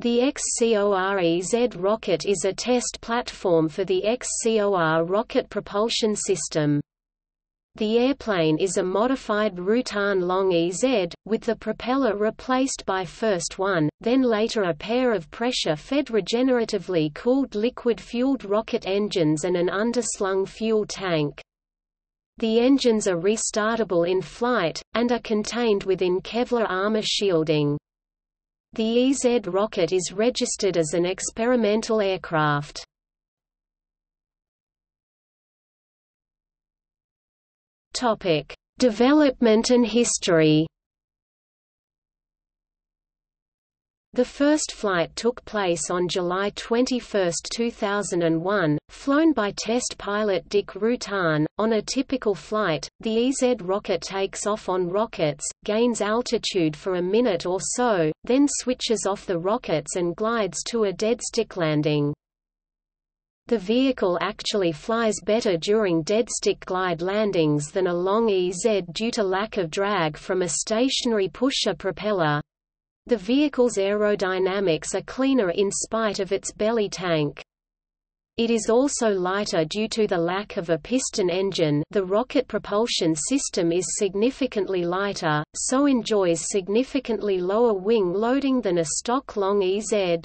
The XCOR-EZ rocket is a test platform for the XCOR rocket propulsion system. The airplane is a modified Rutan long EZ, with the propeller replaced by first one, then later a pair of pressure-fed regeneratively cooled liquid-fueled rocket engines and an underslung fuel tank. The engines are restartable in flight, and are contained within Kevlar armor shielding. The EZ rocket is registered as an experimental aircraft. Topic: Development and history. The first flight took place on July 21, 2001, flown by test pilot Dick Rutan. On a typical flight, the EZ rocket takes off on rockets, gains altitude for a minute or so, then switches off the rockets and glides to a dead stick landing. The vehicle actually flies better during dead stick glide landings than a long EZ due to lack of drag from a stationary pusher propeller, the vehicle's aerodynamics are cleaner in spite of its belly tank. It is also lighter due to the lack of a piston engine the rocket propulsion system is significantly lighter, so enjoys significantly lower wing loading than a stock long EZ.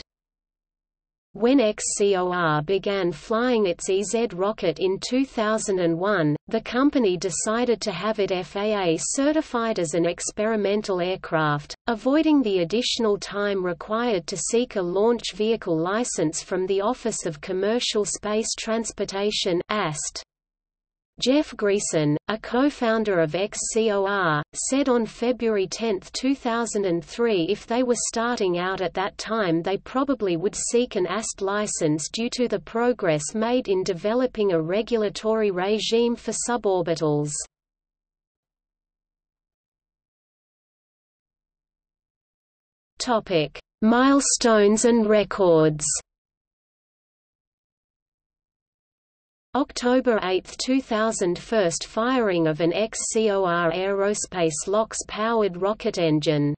When XCOR began flying its EZ rocket in 2001, the company decided to have it FAA certified as an experimental aircraft, avoiding the additional time required to seek a launch vehicle license from the Office of Commercial Space Transportation AST. Jeff Greason, a co-founder of XCOR, said on February 10, 2003 if they were starting out at that time they probably would seek an AST license due to the progress made in developing a regulatory regime for suborbitals. Milestones and records October 8, 2000 – First firing of an XCOR Aerospace LOX-powered rocket engine.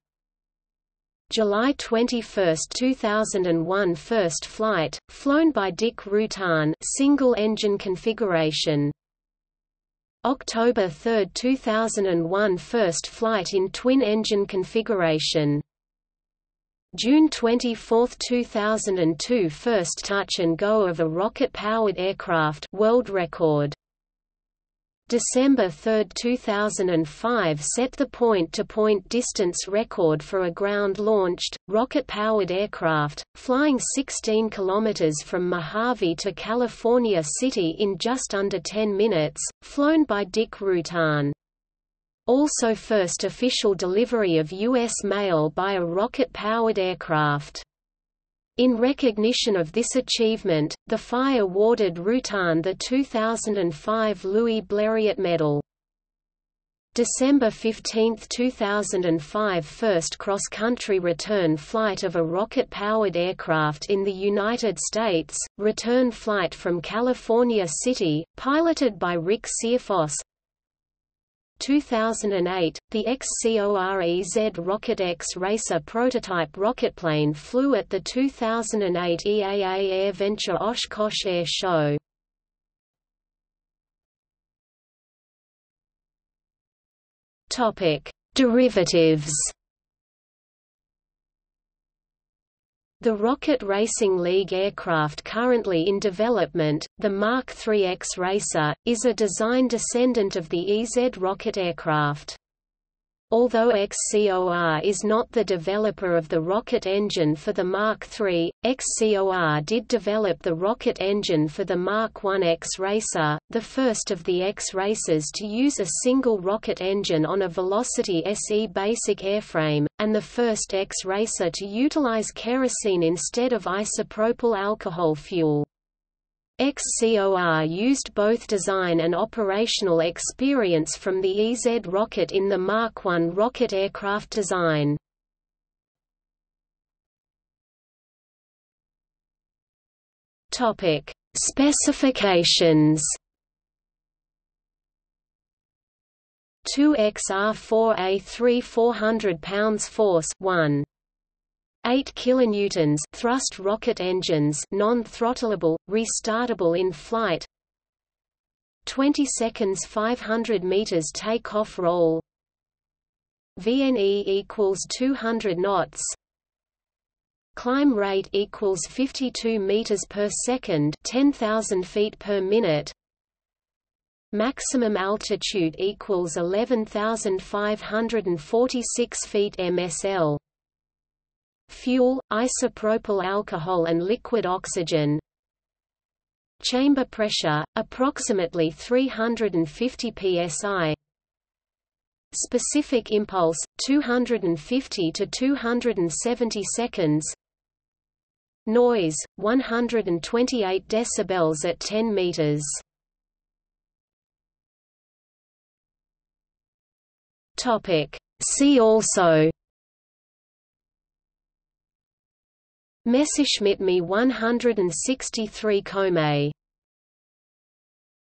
July 21, 2001 – First flight, flown by Dick Rutan single-engine configuration. October 3, 2001 – First flight in twin-engine configuration. June 24, 2002 First touch and go of a rocket-powered aircraft world record. December 3, 2005 set the point-to-point -point distance record for a ground-launched, rocket-powered aircraft, flying 16 km from Mojave to California City in just under 10 minutes, flown by Dick Rutan. Also first official delivery of U.S. mail by a rocket-powered aircraft. In recognition of this achievement, the FAI awarded Rutan the 2005 Louis Blériot Medal. December 15, 2005 First cross-country return flight of a rocket-powered aircraft in the United States, return flight from California City, piloted by Rick Searfoss, 2008, the XCOR-EZ Rocket X Racer prototype rocketplane flew at the 2008 EAA AirVenture Oshkosh Air Show. Derivatives. The Rocket Racing League aircraft currently in development, the Mark III X Racer, is a design descendant of the EZ rocket aircraft. Although XCOR is not the developer of the rocket engine for the Mark III, XCOR did develop the rocket engine for the Mark I X Racer, the first of the X racers to use a single rocket engine on a Velocity SE basic airframe, and the first X Racer to utilize kerosene instead of isopropyl alcohol fuel. XCOR used both design and operational experience from the EZ rocket in the Mark I rocket aircraft design. Topic: Specifications. 2XR4A3 400 pounds force 1 8 kilonewtons thrust rocket engines non-throttleable restartable in flight. 20 seconds 500 meters takeoff roll. VNE equals 200 knots. Climb rate equals 52 meters per second 10,000 feet per minute. Maximum altitude equals 11,546 feet msl fuel, isopropyl alcohol and liquid oxygen. Chamber pressure, approximately 350 psi specific impulse, 250 to 270 seconds. Noise, 128 decibels at 10 meters. See also Messerschmitt Me 163 Komet